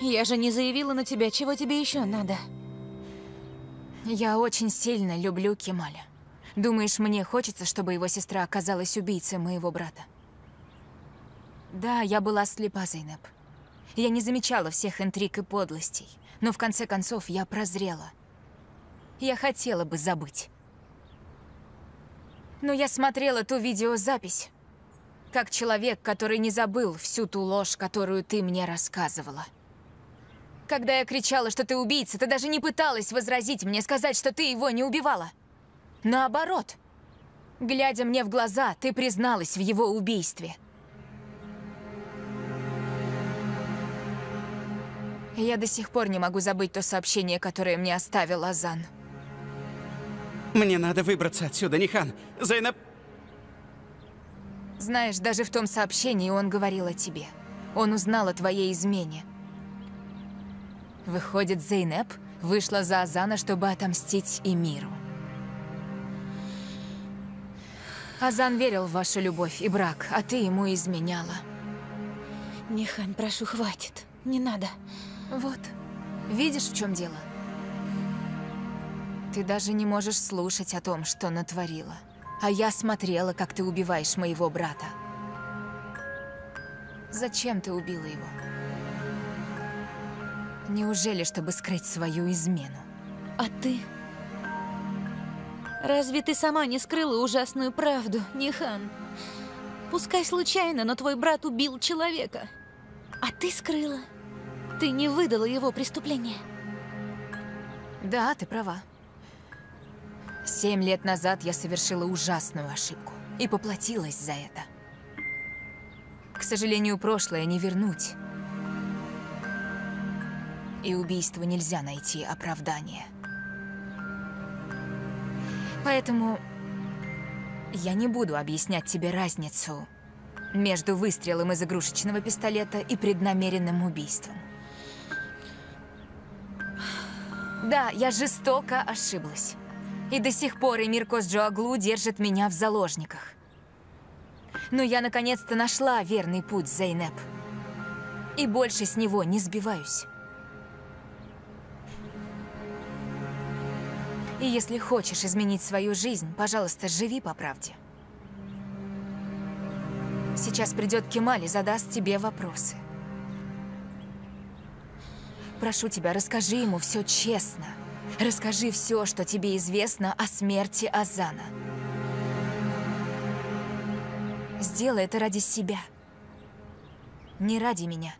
Я же не заявила на тебя, чего тебе еще надо. Я очень сильно люблю Кемаля. Думаешь, мне хочется, чтобы его сестра оказалась убийцей моего брата? Да, я была слепа, Зайнеп. Я не замечала всех интриг и подлостей. Но в конце концов я прозрела. Я хотела бы забыть. Но я смотрела ту видеозапись, как человек, который не забыл всю ту ложь, которую ты мне рассказывала. Когда я кричала, что ты убийца, ты даже не пыталась возразить мне, сказать, что ты его не убивала. Наоборот. Глядя мне в глаза, ты призналась в его убийстве. Я до сих пор не могу забыть то сообщение, которое мне оставил Азан. Мне надо выбраться отсюда, Нихан. Зайнаб... Знаешь, даже в том сообщении он говорил о тебе. Он узнал о твоей измене. Выходит, Зейнеп вышла за Азана, чтобы отомстить Эмиру. Азан верил в вашу любовь и брак, а ты ему изменяла. Нихан, прошу, хватит. Не надо. Вот. Видишь, в чем дело? Ты даже не можешь слушать о том, что натворила. А я смотрела, как ты убиваешь моего брата. Зачем ты убила его? Неужели, чтобы скрыть свою измену? А ты? Разве ты сама не скрыла ужасную правду, Нихан? Пускай случайно, но твой брат убил человека. А ты скрыла. Ты не выдала его преступление. Да, ты права. Семь лет назад я совершила ужасную ошибку и поплатилась за это. К сожалению, прошлое не вернуть. И убийству нельзя найти оправдание. Поэтому я не буду объяснять тебе разницу между выстрелом из игрушечного пистолета и преднамеренным убийством. Да, я жестоко ошиблась. И до сих пор Эмир Косджоаглу держит меня в заложниках. Но я наконец-то нашла верный путь, Зейнеп. И больше с него не сбиваюсь. И если хочешь изменить свою жизнь, пожалуйста, живи по правде. Сейчас придет Кемаль и задаст тебе вопросы. Прошу тебя, расскажи ему все честно. Расскажи все, что тебе известно о смерти Азана. Сделай это ради себя. Не ради меня.